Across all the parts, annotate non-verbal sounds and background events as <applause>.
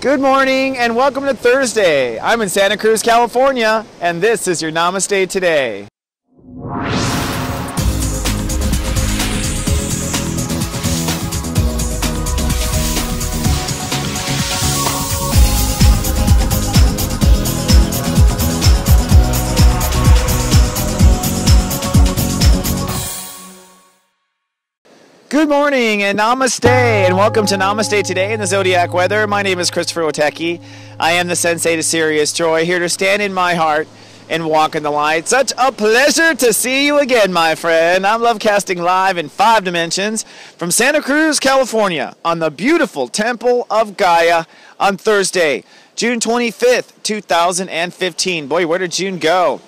Good morning and welcome to Thursday. I'm in Santa Cruz, California, and this is your Namaste Today. Good morning and namaste, and welcome to Namaste Today in the Zodiac Weather. My name is Christopher Witecki. I am the Sensei to Sirius Joy, here to stand in my heart and walk in the light. Such a pleasure to see you again, my friend. I'm love casting live in five dimensions from Santa Cruz, California, on the beautiful Temple of Gaia on Thursday, June 25th, 2015. Boy, where did June go?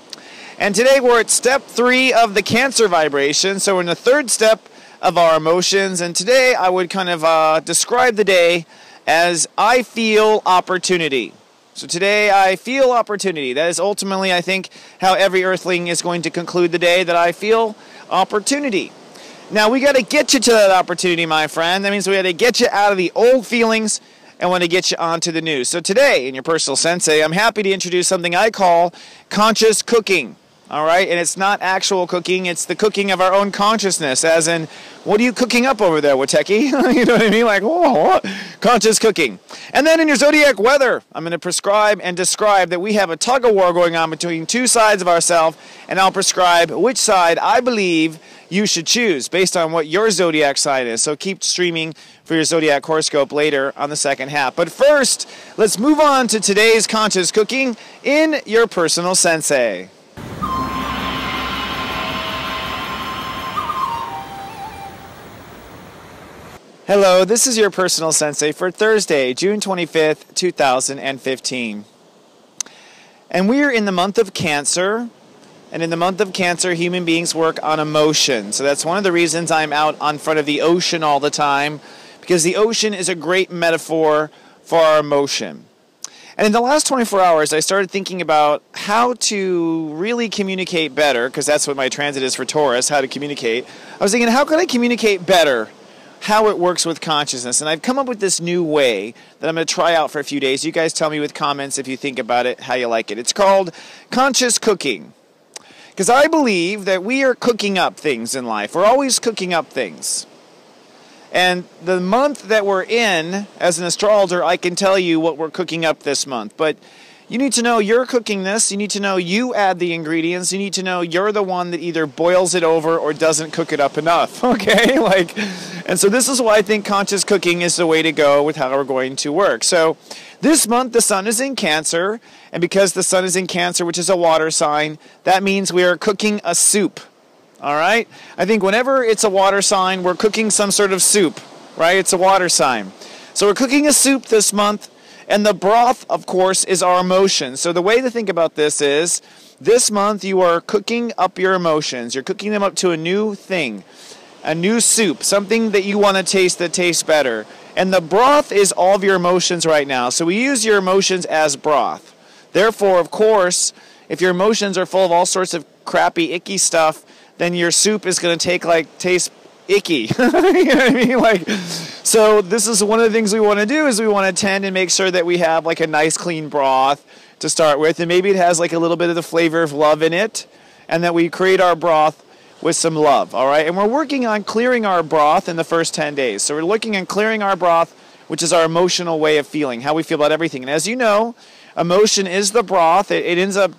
And today we're at step three of the Cancer vibration. So in the third step of our emotions. And today I would kind of uh, describe the day as I feel opportunity. So today I feel opportunity. That is ultimately, I think, how every earthling is going to conclude the day that I feel opportunity. Now we got to get you to that opportunity, my friend. That means we got to get you out of the old feelings and want to get you onto the new. So today, in your personal sensei, I'm happy to introduce something I call conscious cooking. All right, and it's not actual cooking; it's the cooking of our own consciousness. As in, what are you cooking up over there, Witecki? <laughs> you know what I mean? Like, whoa, conscious cooking. And then in your zodiac weather, I'm going to prescribe and describe that we have a tug of war going on between two sides of ourselves, and I'll prescribe which side I believe you should choose based on what your zodiac sign is. So keep streaming for your zodiac horoscope later on the second half. But first, let's move on to today's conscious cooking in your personal sensei. Hello, this is your personal sensei for Thursday, June 25th, 2015. And we are in the month of Cancer. And in the month of Cancer, human beings work on emotion. So that's one of the reasons I'm out on front of the ocean all the time, because the ocean is a great metaphor for our emotion. And in the last 24 hours, I started thinking about how to really communicate better, because that's what my transit is for Taurus, how to communicate. I was thinking, how can I communicate better how it works with consciousness. And I've come up with this new way that I'm going to try out for a few days. You guys tell me with comments if you think about it, how you like it. It's called conscious cooking. Because I believe that we are cooking up things in life. We're always cooking up things. And the month that we're in, as an astrologer, I can tell you what we're cooking up this month. But you need to know you're cooking this. You need to know you add the ingredients. You need to know you're the one that either boils it over or doesn't cook it up enough. <laughs> Okay? Like and so this is why I think conscious cooking is the way to go with how we're going to work. So this month the sun is in Cancer, and because the sun is in Cancer, which is a water sign, that means we are cooking a soup. All right? I think whenever it's a water sign, we're cooking some sort of soup, right? It's a water sign. So we're cooking a soup this month and the broth, of course, is our emotions. So the way to think about this is this month you are cooking up your emotions. You're cooking them up to a new thing, a new soup, something that you want to taste that tastes better. And the broth is all of your emotions right now. So we use your emotions as broth. Therefore, of course, if your emotions are full of all sorts of crappy, icky stuff, then your soup is going to take like taste icky. <laughs> you know what I mean? Like, so this is one of the things we want to do is we want to tend and make sure that we have like a nice clean broth to start with, and maybe it has like a little bit of the flavor of love in it, and that we create our broth with some love. All right, and we're working on clearing our broth in the first 10 days. So we're looking at clearing our broth, which is our emotional way of feeling, how we feel about everything. And as you know, emotion is the broth. It, it ends up,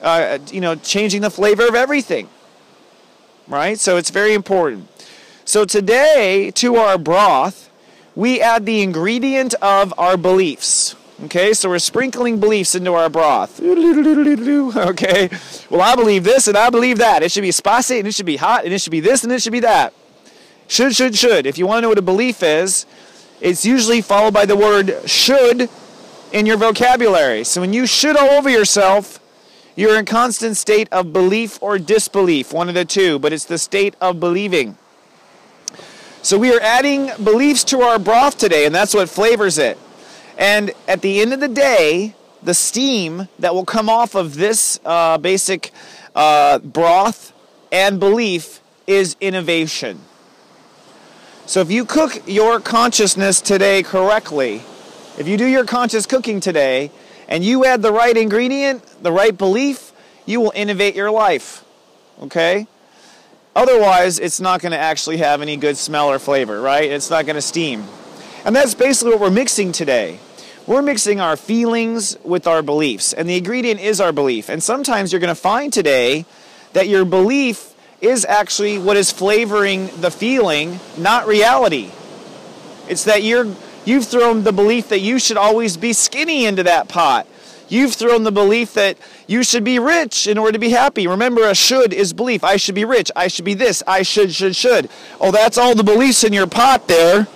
uh, you know, changing the flavor of everything. Right? So it's very important. So today, to our broth, we add the ingredient of our beliefs. Okay, so we're sprinkling beliefs into our broth. <laughs> Okay, well, I believe this and I believe that. It should be spicy and it should be hot and it should be this and it should be that. Should, should, should. If you want to know what a belief is, it's usually followed by the word should in your vocabulary. So when you should all over yourself, you're in constant state of belief or disbelief, one of the two, but it's the state of believing. So we are adding beliefs to our broth today, and that's what flavors it. And at the end of the day, the steam that will come off of this uh, basic uh, broth and belief is innovation. So if you cook your consciousness today correctly, If you do your conscious cooking today and you add the right ingredient, the right belief, you will innovate your life. Okay? Otherwise, it's not going to actually have any good smell or flavor, right? It's not going to steam. And that's basically what we're mixing today. We're mixing our feelings with our beliefs, and the ingredient is our belief. And sometimes you're going to find today that your belief is actually what is flavoring the feeling, not reality. It's that you're you've thrown the belief that you should always be skinny into that pot. You've thrown the belief that you should be rich in order to be happy. Remember, a should is belief. I should be rich. I should be this. I should, should, should. Oh, that's all the beliefs in your pot there.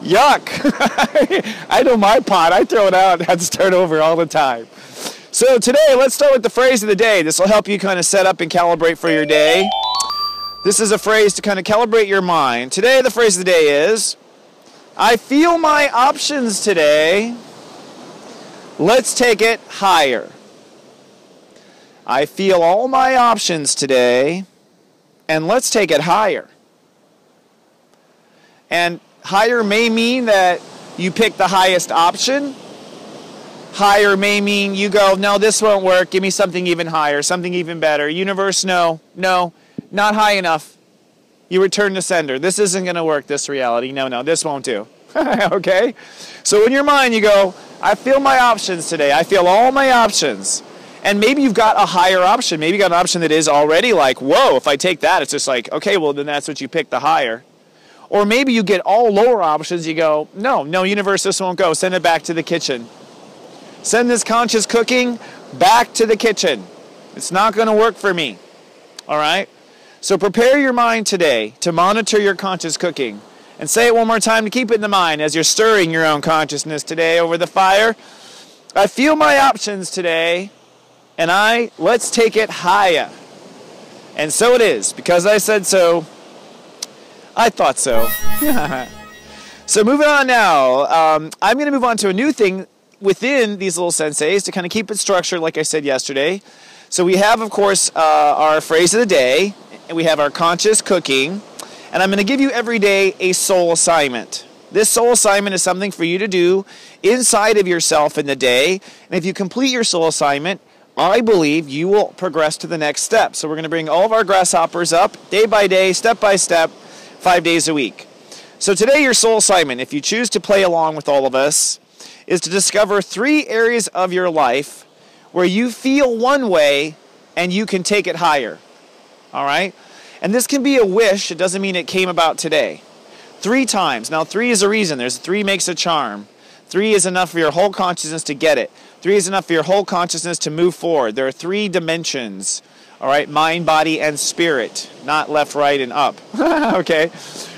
Yuck. <laughs> I know my pot. I throw it out and have to start over all the time. So today, let's start with the phrase of the day. This will help you kind of set up and calibrate for your day. This is a phrase to kind of calibrate your mind. Today, the phrase of the day is I feel my options today. Let's take it higher. I feel all my options today, and let's take it higher. And higher may mean that you pick the highest option Higher may mean you go, no, this won't work. Give me something even higher, something even better. Universe, no, no, not high enough. You return to sender. This isn't going to work, this reality. No, no, this won't do. <laughs> okay? So in your mind, you go, I feel my options today. I feel all my options. And maybe you've got a higher option. Maybe you got an option that is already like, whoa, if I take that, it's just like, okay, well, then that's what you pick, the higher. Or maybe you get all lower options. You go, no, no, universe, this won't go. Send it back to the kitchen. Send this conscious cooking back to the kitchen. It's not going to work for me. All right? So prepare your mind today to monitor your conscious cooking. And say it one more time to keep it in the mind as you're stirring your own consciousness today over the fire. I feel my options today, and I, let's take it higher. And so it is. Because I said so, I thought so. <laughs> so moving on now, um, I'm going to move on to a new thing within these little senseis to kind of keep it structured, like I said yesterday. So we have, of course, uh, our phrase of the day, and we have our conscious cooking, and I'm going to give you every day a soul assignment. This soul assignment is something for you to do inside of yourself in the day, and if you complete your soul assignment, I believe you will progress to the next step. So we're going to bring all of our grasshoppers up day by day, step by step, five days a week. So today, your soul assignment, if you choose to play along with all of us, is to discover three areas of your life where you feel one way and you can take it higher. All right? And this can be a wish, it doesn't mean it came about today. Three times. Now, three is a reason. There's three makes a charm. Three is enough for your whole consciousness to get it. Three is enough for your whole consciousness to move forward. There are three dimensions. All right, mind, body, and spirit, not left, right, and up. <laughs> okay?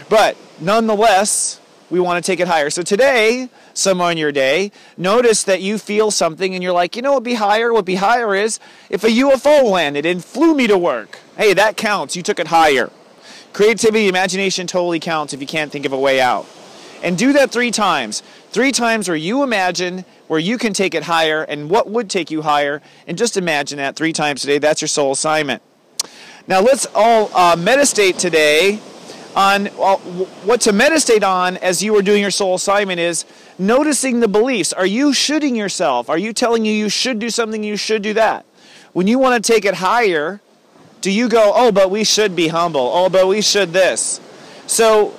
But nonetheless, we want to take it higher. So today, somewhere on your day, notice that you feel something and you're like, you know what would be higher? What would be higher is if a UFO landed and flew me to work. Hey, that counts. You took it higher. Creativity, imagination totally counts if you can't think of a way out. And do that three times. Three times where you imagine where you can take it higher and what would take you higher. And just imagine that three times today. That's your sole assignment. Now let's all uh, meditate today on well, what to meditate on as you are doing your soul assignment is noticing the beliefs. Are you shooting yourself? Are you telling you you should do something, you should do that? When you want to take it higher, do you go, oh, but we should be humble? Oh, but we should this? So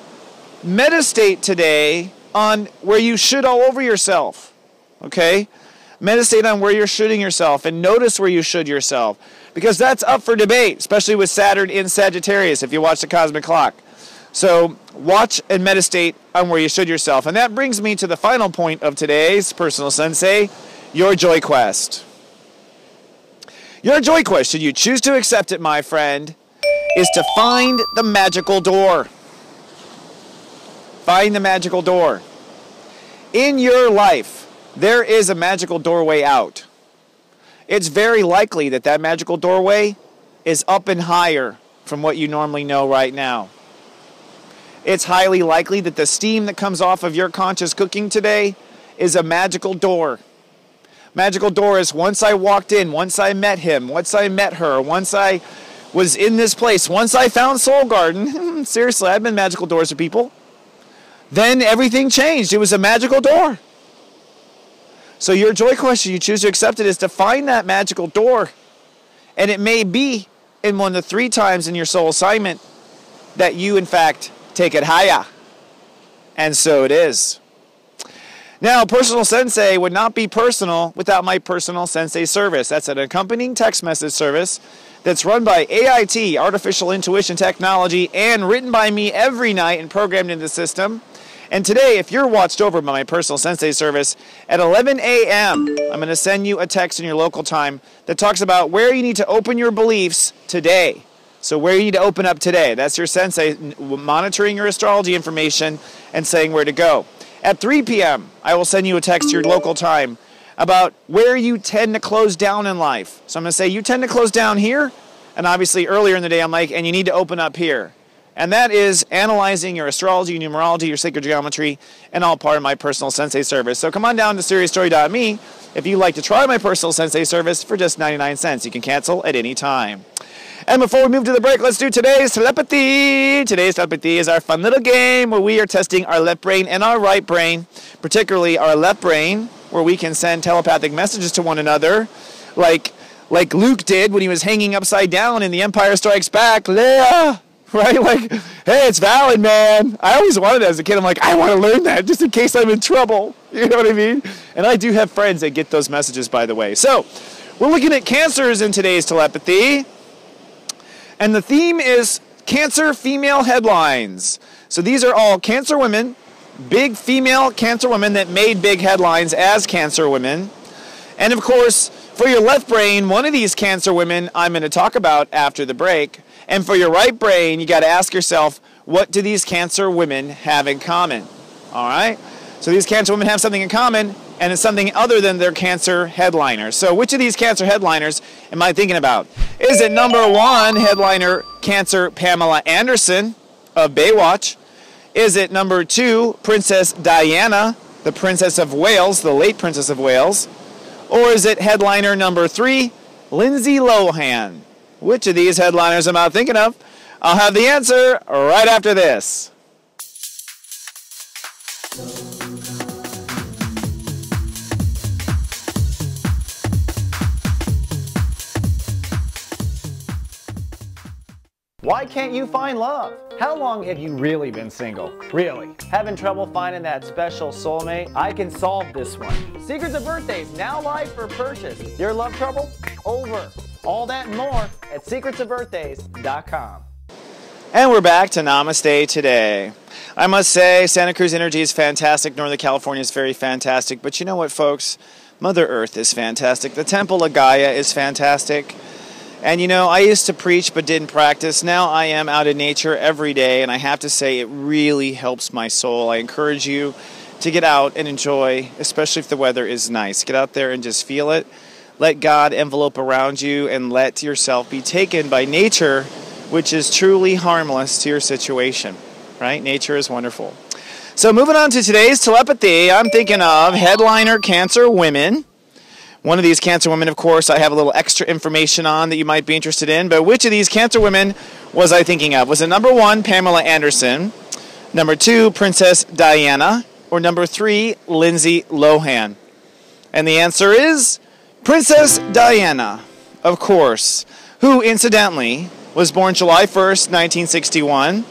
meditate today on where you should all over yourself. Okay? Meditate on where you're shooting yourself and notice where you should yourself. Because that's up for debate, especially with Saturn in Sagittarius if you watch the cosmic clock. So watch and meditate on where you should yourself. And that brings me to the final point of today's personal sensei, your joy quest. Your joy quest, should you choose to accept it, my friend, is to find the magical door. Find the magical door. In your life, there is a magical doorway out. It's very likely that that magical doorway is up and higher from what you normally know right now it's highly likely that the steam that comes off of your conscious cooking today is a magical door. Magical door is once I walked in, once I met him, once I met her, once I was in this place, once I found Soul Garden. <laughs> Seriously, I've been magical doors to people. Then everything changed. It was a magical door. So your joy question, you choose to accept it, is to find that magical door. And it may be in one of the three times in your soul assignment that you, in fact, take it higher. And so it is. Now, Personal Sensei would not be personal without my Personal Sensei service. That's an accompanying text message service that's run by AIT, Artificial Intuition Technology, and written by me every night and programmed into the system. And today, if you're watched over by my personal sensei service, at 11 a.m., I'm going to send you a text in your local time that talks about where you need to open your beliefs today. So, where you need to open up today. That's your sensei monitoring your astrology information and saying where to go. At 3 p.m., I will send you a text your local time about where you tend to close down in life. So, I'm going to say you tend to close down here. And obviously, earlier in the day, I'm like, and you need to open up here and that is analyzing your astrology, numerology, your sacred geometry, and all part of my personal sensei service. So come on down to SeriousStory.me if you'd like to try my personal sensei service for just 99 cents. You can cancel at any time. And before we move to the break, let's do today's telepathy. Today's telepathy is our fun little game where we are testing our left brain and our right brain, particularly our left brain, where we can send telepathic messages to one another, like like Luke did when he was hanging upside down in The Empire Strikes Back. <laughs> right? Like, hey, it's valid, man. I always wanted it as a kid. I'm like, I want to learn that just in case I'm in trouble. <laughs> You know what I mean? And I do have friends that get those messages, by the way. So, we're looking at cancers in today's telepathy. And the theme is cancer female headlines. So, these are all cancer women, big female cancer women that made big headlines as cancer women. And of course, for your left brain, one of these cancer women I'm going to talk about after the break and for your right brain, you got to ask yourself, what do these cancer women have in common? All right? So these cancer women have something in common, and it's something other than their cancer headliners. So which of these cancer headliners am I thinking about? Is it number one, headliner Cancer Pamela Anderson of Baywatch? Is it number two, Princess Diana, the Princess of Wales, the late Princess of Wales? Or is it headliner number three, Lindsay Lohan, which of these headliners am I thinking of? I'll have the answer right after this. Why can't you find love? How long have you really been single? Really? Having trouble finding that special soulmate? I can solve this one. Secrets of Birthdays, now live for purchase. Your love trouble? Over. All that and more at secretsofbirthdays.com. And we're back to Namaste today. I must say, Santa Cruz Energy is fantastic. Northern California is very fantastic. But you know what, folks? Mother Earth is fantastic. The Temple of Gaia is fantastic. And you know, I used to preach but didn't practice. Now I am out in nature every day, and I have to say, it really helps my soul. I encourage you to get out and enjoy, especially if the weather is nice. Get out there and just feel it let God envelope around you and let yourself be taken by nature, which is truly harmless to your situation. Right? Nature is wonderful. So, moving on to today's telepathy, I'm thinking of headliner cancer women. One of these cancer women, of course, I have a little extra information on that you might be interested in. But which of these cancer women was I thinking of? Was it number one, Pamela Anderson? Number two, Princess Diana? Or number three, Lindsay Lohan? And the answer is Princess Diana, of course, who incidentally was born July 1st, 1961,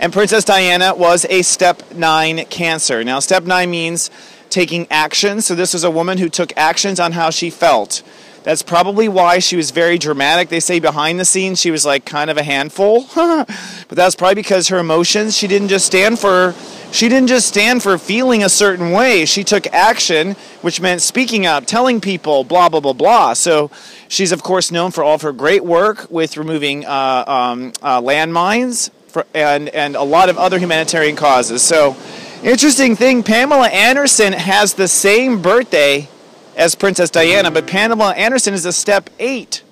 and Princess Diana was a step 9 cancer. Now, step 9 means taking action, so this was a woman who took actions on how she felt. That's probably why she was very dramatic. They say behind the scenes she was like kind of a handful. <laughs> but that's probably because her emotions, she didn't just stand for she didn't just stand for feeling a certain way. She took action, which meant speaking up, telling people, blah, blah, blah, blah. So she's, of course, known for all of her great work with removing uh, um, uh, landmines for, and, and a lot of other humanitarian causes. So, interesting thing Pamela Anderson has the same birthday as Princess Diana, but Pamela Anderson is a step eight.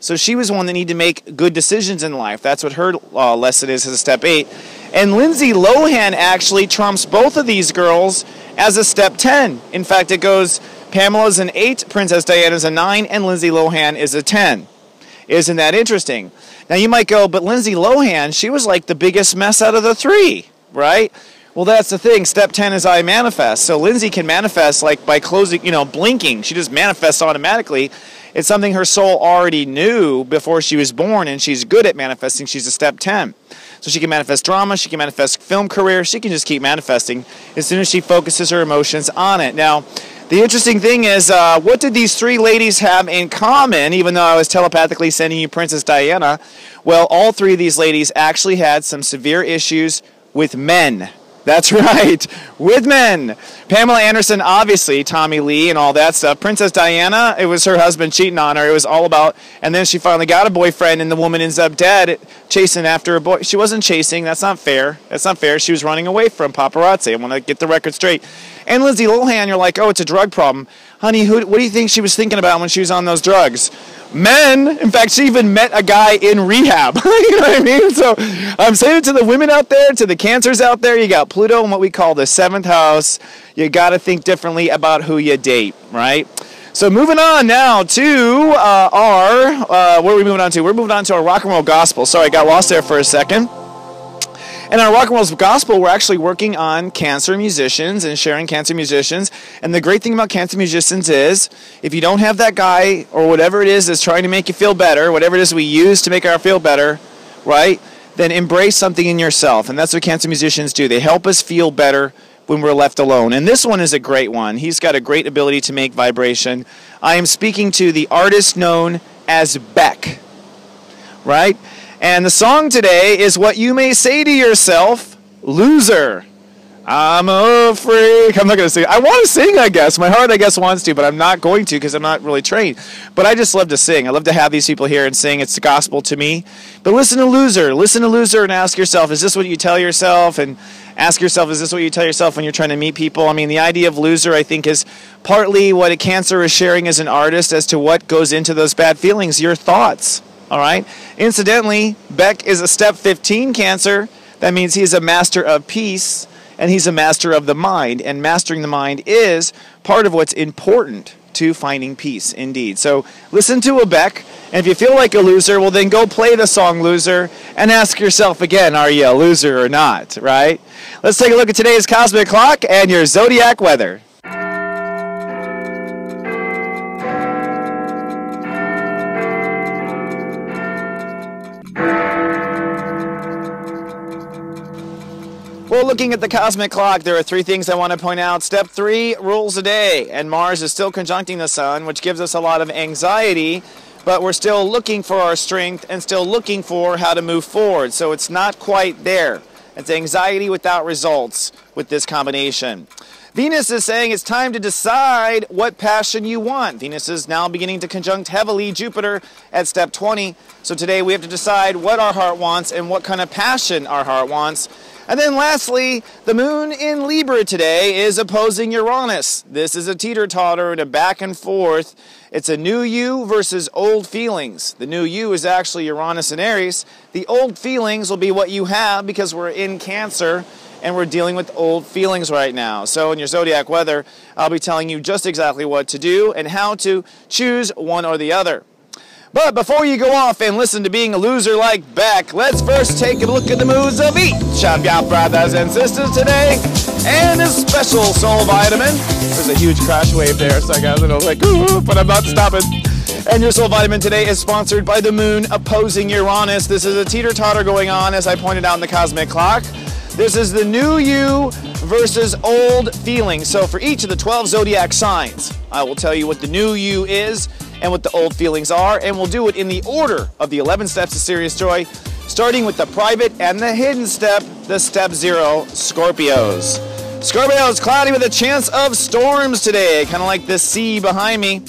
So she was one that needed to make good decisions in life. That's what her uh, lesson is as a step eight. And Lindsay Lohan actually trumps both of these girls as a step 10. In fact, it goes Pamela's an 8, Princess Diana's a 9, and Lindsay Lohan is a 10. Isn't that interesting? Now you might go, but Lindsay Lohan, she was like the biggest mess out of the three, right? Well, that's the thing. Step 10 is I manifest. So Lindsay can manifest like by closing, you know, blinking. She just manifests automatically. It's something her soul already knew before she was born, and she's good at manifesting. She's a step 10. So she can manifest drama, she can manifest film career, she can just keep manifesting as soon as she focuses her emotions on it. Now, the interesting thing is, uh, what did these three ladies have in common, even though I was telepathically sending you Princess Diana? Well, all three of these ladies actually had some severe issues with men. That's <laughs> right, with men. Pamela Anderson, obviously, Tommy Lee and all that stuff. Princess Diana, it was her husband cheating on her. It was all about, and then she finally got a boyfriend, and the woman ends up dead, chasing after a boy. She wasn't chasing. That's not fair. That's not fair. She was running away from paparazzi. I want to get the record straight. And Lindsay Lohan, you're like, oh, it's a drug problem. Honey, who, what do you think she was thinking about when she was on those drugs? Men. In fact, she even met a guy in rehab. <laughs> you know what I mean? So I'm saying to the women out there, to the cancers out there. You got Pluto in what we call the seventh house. You got to think differently about who you date, right? So moving on now to uh, our, uh, where are we moving on to? We're moving on to our rock and roll gospel. Sorry, I got lost there for a second. And our Rock and Roll's Gospel, we're actually working on cancer musicians and sharing cancer musicians. And the great thing about cancer musicians is if you don't have that guy or whatever it is that's trying to make you feel better, whatever it is we use to make our feel better, right? Then embrace something in yourself. And that's what cancer musicians do. They help us feel better when we're left alone. And this one is a great one. He's got a great ability to make vibration. I am speaking to the artist known as Beck, right? And the song today is what you may say to yourself, loser. I'm a freak. I'm not going to sing. I want to sing, I guess. My heart, I guess, wants to, but I'm not going to because I'm not really trained. But I just love to sing. I love to have these people here and sing. It's the gospel to me. But listen to Loser. Listen to Loser and ask yourself, is this what you tell yourself? And ask yourself, is this what you tell yourself when you're trying to meet people? I mean, the idea of Loser, I think, is partly what a cancer is sharing as an artist as to what goes into those bad feelings, your thoughts. All right. Incidentally, Beck is a step 15 cancer. That means he is a master of peace and he's a master of the mind. And mastering the mind is part of what's important to finding peace, indeed. So listen to a Beck. And if you feel like a loser, well, then go play the song Loser and ask yourself again, are you a loser or not, right? Let's take a look at today's cosmic clock and your zodiac weather. Looking at the cosmic clock, there are three things I want to point out. Step three rules a day, and Mars is still conjuncting the Sun, which gives us a lot of anxiety, but we're still looking for our strength and still looking for how to move forward. So it's not quite there. It's anxiety without results with this combination. Venus is saying it's time to decide what passion you want. Venus is now beginning to conjunct heavily Jupiter at step 20. So today we have to decide what our heart wants and what kind of passion our heart wants. And then lastly, the moon in Libra today is opposing Uranus. This is a teeter totter and a back and forth. It's a new you versus old feelings. The new you is actually Uranus and Aries. The old feelings will be what you have because we're in Cancer and we're dealing with old feelings right now. So in your zodiac weather, I'll be telling you just exactly what to do and how to choose one or the other. But before you go off and listen to being a loser like Beck, let's first take a look at the moods of each of your brothers and sisters today. And a special soul vitamin. There's a huge crash wave there, so I got a little like, ooh, but I'm not stopping. And your soul vitamin today is sponsored by the moon opposing Uranus. This is a teeter totter going on, as I pointed out in the cosmic clock. This is the new you versus old feelings. So for each of the 12 zodiac signs, I will tell you what the new you is and what the old feelings are, and we'll do it in the order of the 11 steps to Sirius Joy, starting with the private and the hidden step, the step zero, Scorpios. Scorpios, cloudy with a chance of storms today, kind of like this sea behind me.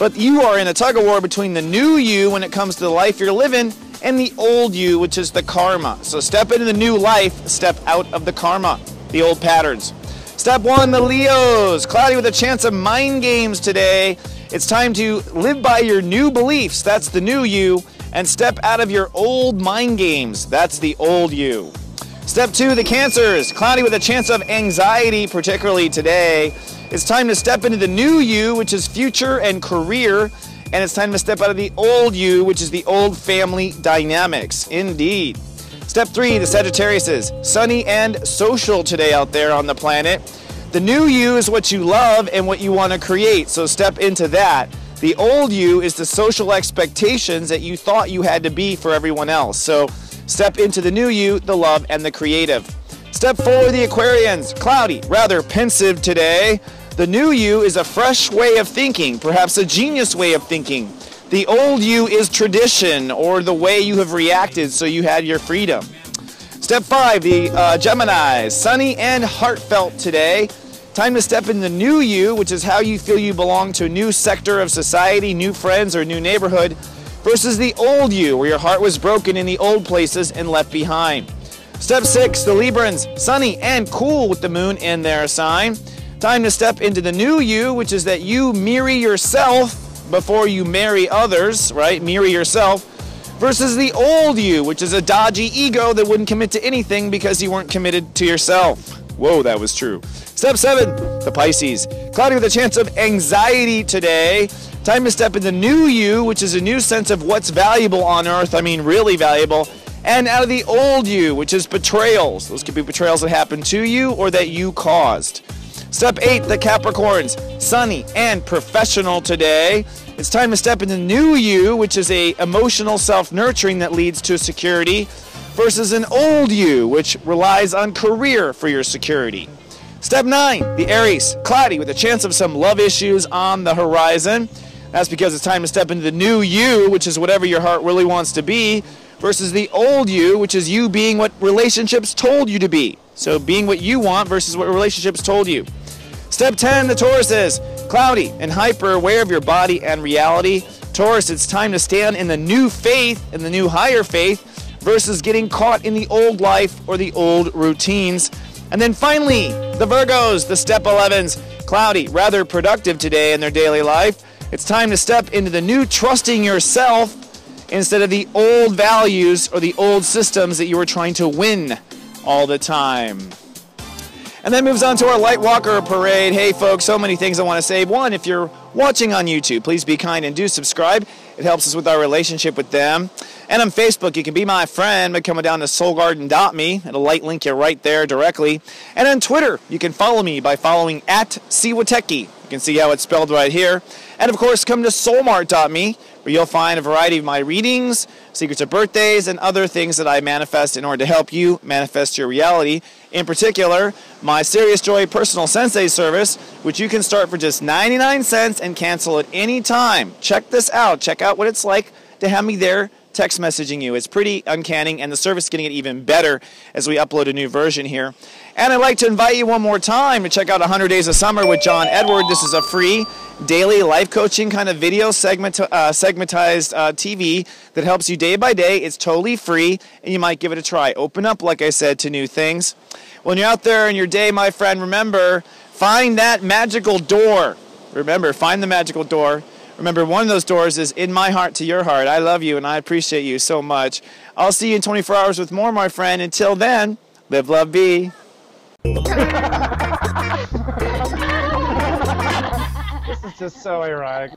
But you are in a tug of war between the new you when it comes to the life you're living and the old you, which is the karma. So step into the new life, step out of the karma, the old patterns. Step one, the Leos, cloudy with a chance of mind games today. It's time to live by your new beliefs. That's the new you. And step out of your old mind games. That's the old you. Step two, the cancers. Cloudy with a chance of anxiety, particularly today. It's time to step into the new you, which is future and career. And it's time to step out of the old you, which is the old family dynamics. Indeed. Step three, the Sagittarius is sunny and social today out there on the planet. The new you is what you love and what you want to create, so step into that. The old you is the social expectations that you thought you had to be for everyone else. So step into the new you, the love, and the creative. Step four, the Aquarians. Cloudy, rather pensive today. The new you is a fresh way of thinking, perhaps a genius way of thinking. The old you is tradition or the way you have reacted so you had your freedom. Step five, the uh, Gemini, sunny and heartfelt today. Time to step in the new you, which is how you feel you belong to a new sector of society, new friends, or new neighborhood, versus the old you, where your heart was broken in the old places and left behind. Step six, the Librans, sunny and cool with the moon in their sign. Time to step into the new you, which is that you mirror yourself before you marry others, right? Mirror yourself. Versus the old you, which is a dodgy ego that wouldn't commit to anything because you weren't committed to yourself. Whoa, that was true. Step seven, the Pisces. Cloudy with a chance of anxiety today. Time to step into the new you, which is a new sense of what's valuable on earth. I mean, really valuable. And out of the old you, which is betrayals. Those could be betrayals that happened to you or that you caused. Step eight, the Capricorns. Sunny and professional today. It's time to step into new you, which is a emotional self-nurturing that leads to security, versus an old you, which relies on career for your security. Step nine, the Aries, cloudy with a chance of some love issues on the horizon. That's because it's time to step into the new you, which is whatever your heart really wants to be, versus the old you, which is you being what relationships told you to be. So being what you want versus what relationships told you. Step 10, the Taurus is cloudy and hyper aware of your body and reality. Taurus, it's time to stand in the new faith, in the new higher faith, versus getting caught in the old life or the old routines. And then finally, the Virgos, the step 11s, cloudy, rather productive today in their daily life. It's time to step into the new trusting yourself instead of the old values or the old systems that you were trying to win all the time. And then moves on to our Light Walker parade. Hey, folks, so many things I want to say. One, if you're watching on YouTube, please be kind and do subscribe. It helps us with our relationship with them. And on Facebook, you can be my friend by coming down to soulgarden.me. It'll light link you right there directly. And on Twitter, you can follow me by following at Siwateki. You can see how it's spelled right here. And of course, come to soulmart.me where you'll find a variety of my readings, secrets of birthdays, and other things that I manifest in order to help you manifest your reality. In particular, my Sirius Joy Personal Sensei service, which you can start for just 99 cents and cancel at any time. Check this out. Check out what it's like to have me there text messaging you. It's pretty uncanny, and the service is getting it even better as we upload a new version here. And I'd like to invite you one more time to check out 100 Days of Summer with John Edward. This is a free daily life coaching kind of video segment, uh, segmentized uh, TV that helps you day by day. It's totally free, and you might give it a try. Open up, like I said, to new things. When you're out there in your day, my friend, remember, find that magical door. Remember, find the magical door. Remember, one of those doors is in my heart to your heart. I love you and I appreciate you so much. I'll see you in 24 hours with more, my friend. Until then, live, love, be. <laughs> this is just so ironic.